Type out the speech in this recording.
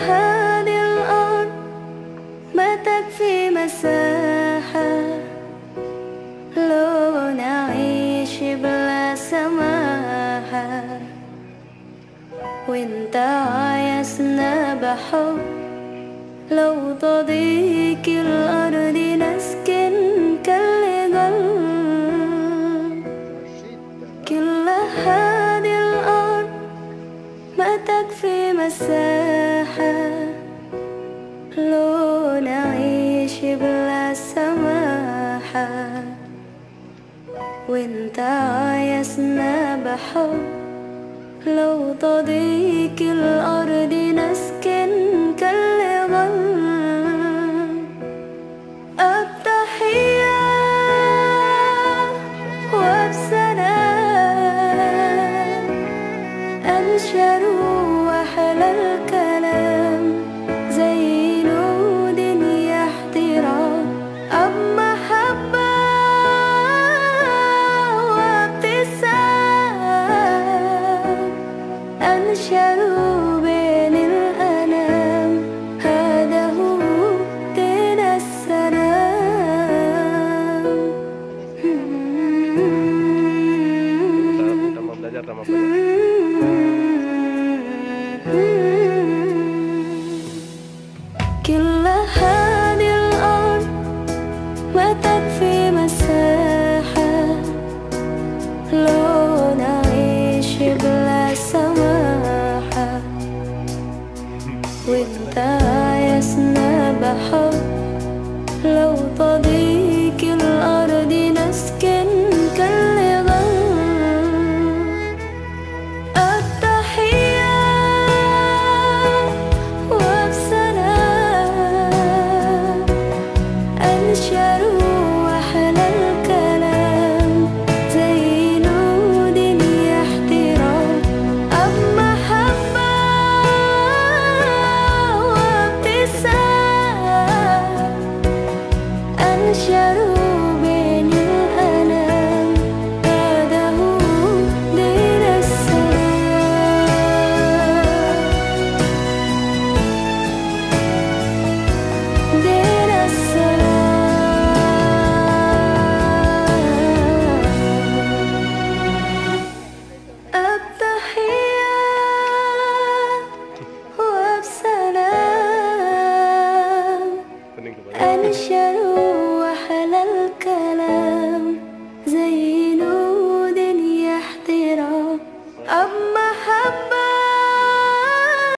هذه الأرض ما تكفي مساحة. لو نعيش بلا سماحة. وانت عايزنا بحب. لو تضيق الأرض مساحة لو نعيش بلا سماحة. وانت عايزنا بحب لو تضيق الأرض كل هذه الأرض ما تكفي مساحة. لو نعيش بلا وانت عايزنا بحب لو تضيق and a show.